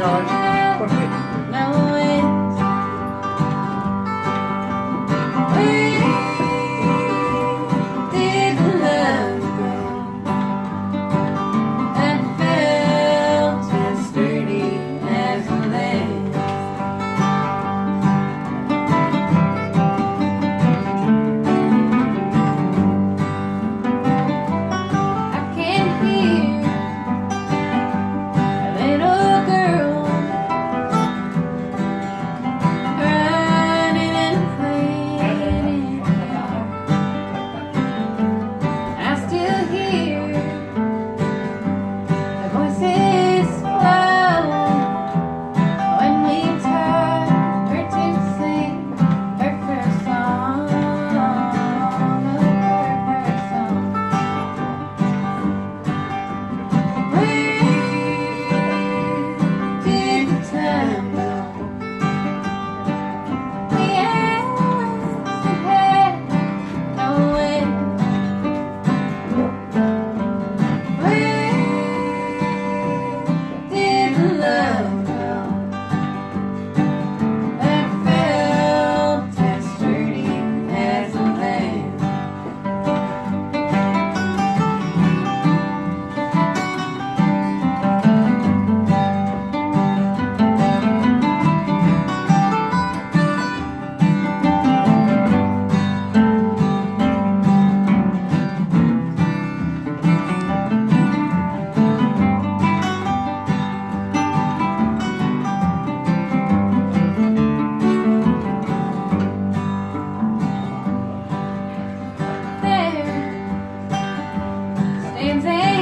charge. and vain.